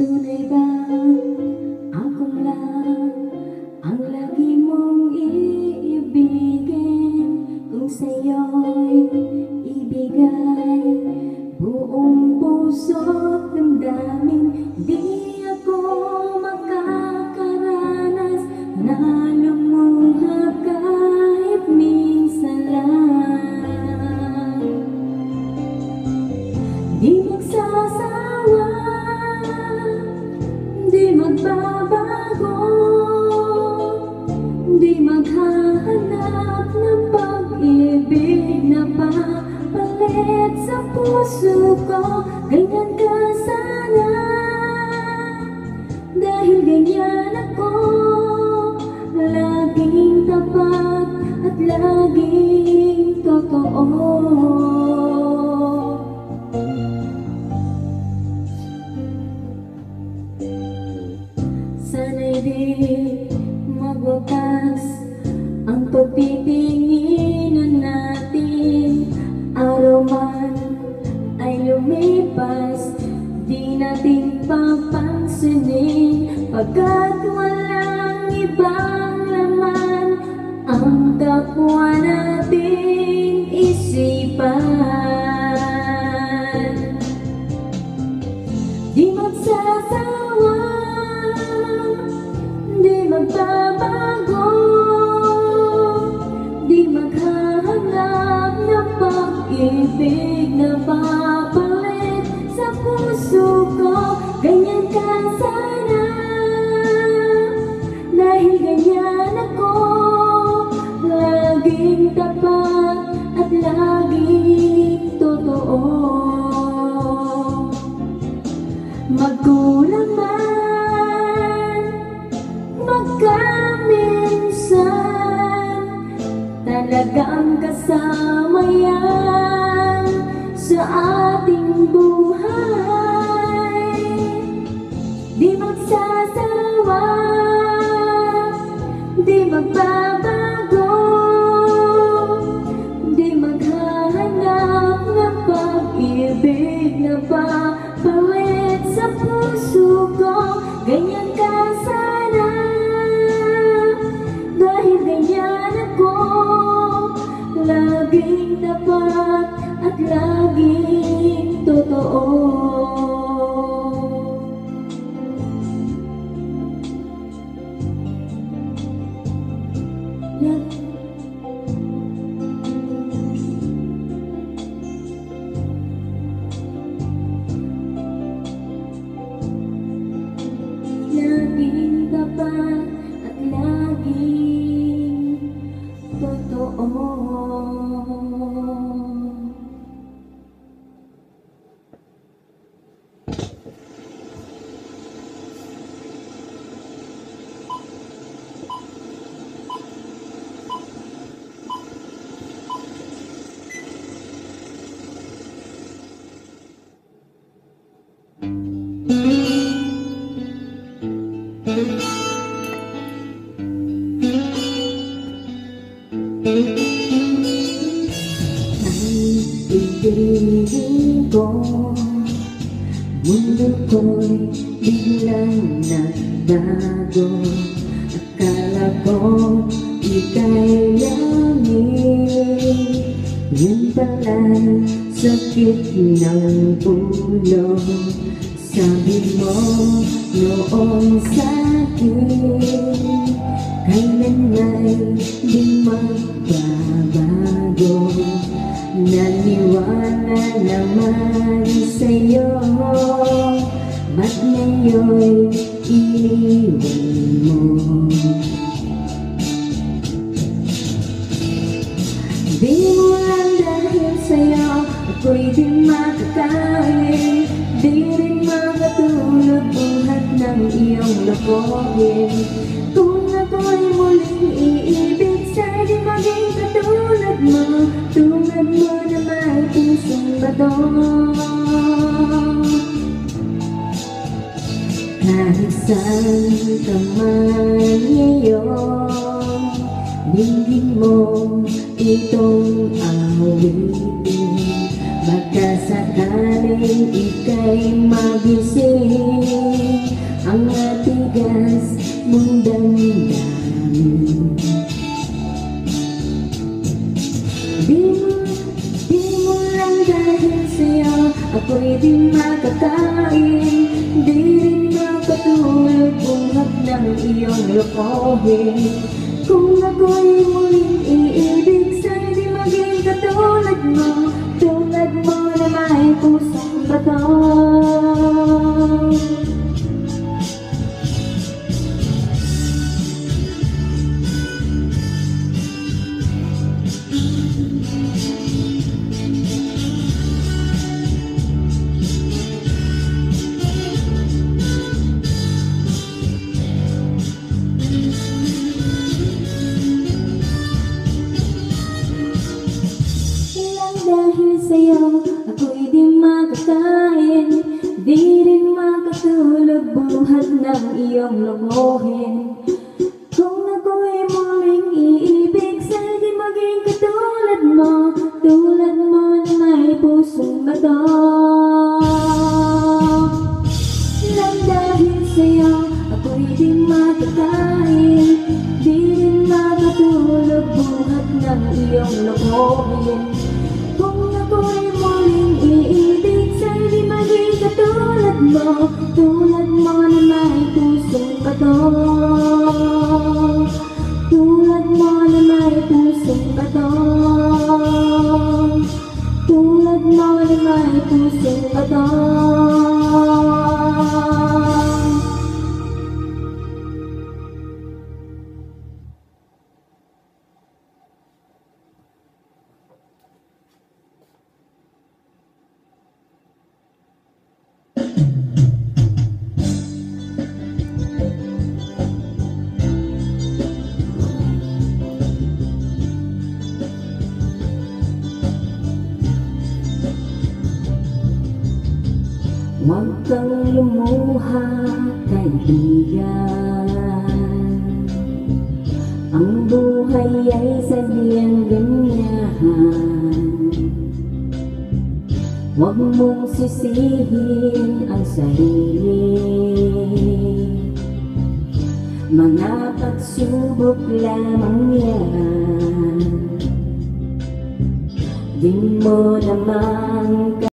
Tunay bang ako lang ang lagi mong iibigin Kung sa'yo'y maghahanap ng pag-ibig na papalit sa puso ko. Ganyan ka sana, dahil ganyan ako, laging tapat at laging totoo. Sana'y di di natin papansinin Pagkat walang ibang laman ang kapwa nating isipan. Di magsasawa, di magbabago, di maghahanap ng pag-ibig na papalit ka sana, ganyan ako, laging tapat at laging totoo. Magkulang man, magkaminsan Talagang kasama yan sa ating buhay papalit sa puso ko Ganyan ka sana. Dahil ganyan ako Laging tapat at laging Laging Mundo ko'y biglang nagbago. Akala ko ika'y langit. Yun pala'y sakit ng ulo Sabi mo noon sa'kin Kailan ay di magbabago. Naniwala naman sa'yo ngayon iniwan mo Di mo lang dahil sa'yo Ako'y di makakain Di rin makatulog buhat ng iyong lokohin Kung ako'y muling iibig Sa'y di maging katulad mo. Tulad mo na may pusong bato Kahit saan ka man ngayon Dinggin mo itong awitin Baka sakaling ika'y magising Ang matigas mong damdamin Di mo, di mo lang dahil sa'yo Ako'y di makakain Di rin makatulog Buhat ng iyong lokohin Kung ako'y muling Di rin makatulog Buhat ng iyong lokohin pusong bato Huwag kang lumuha, kaibigan. Ang buhay ay sadyang ganyan Huwag mong sisihin ang sarili. Mga pagsubok lamang yan. Di mo naman